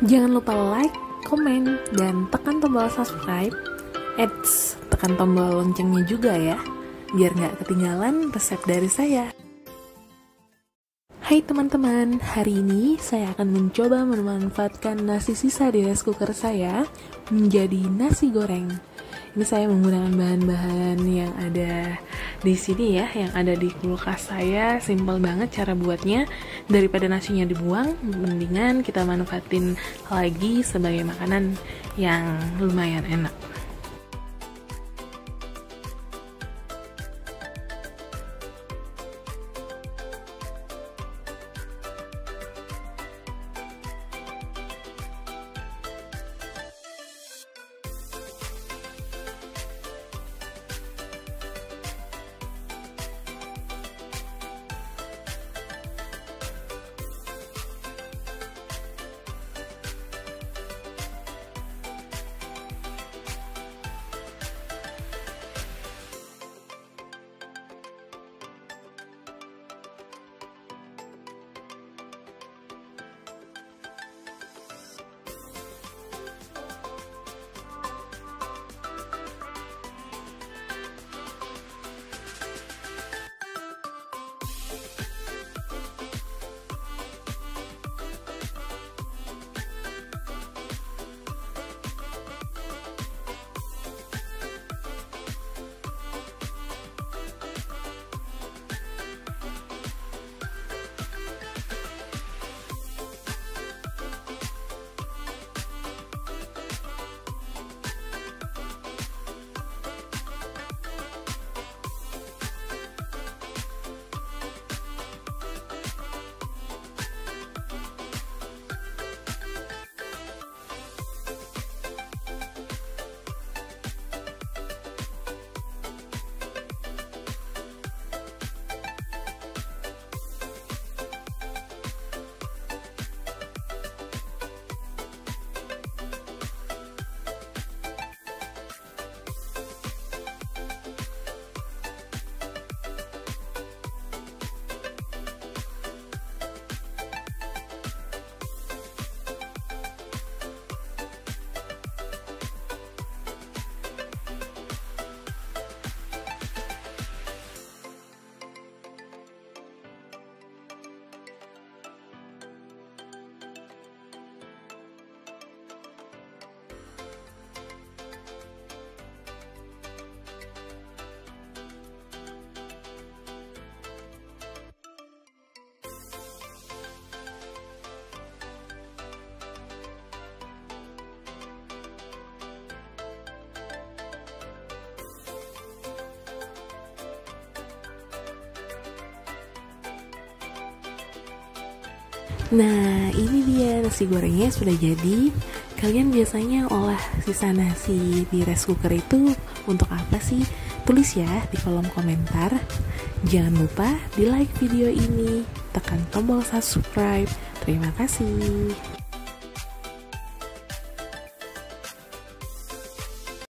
Jangan lupa like, komen, dan tekan tombol subscribe. Eits, tekan tombol loncengnya juga ya, biar nggak ketinggalan resep dari saya. Hai teman-teman, hari ini saya akan mencoba memanfaatkan nasi sisa di rice cooker saya menjadi nasi goreng. Ini saya menggunakan bahan-bahan yang ada di sini ya, yang ada di kulkas saya. Simple banget cara buatnya. Daripada nasinya dibuang, mendingan kita manfaatin lagi sebagai makanan yang lumayan enak. Nah, ini dia nasi gorengnya sudah jadi. Kalian biasanya olah sisa nasi di rice cooker itu untuk apa sih? Tulis ya di kolom komentar. Jangan lupa di like video ini, tekan tombol subscribe. Terima kasih.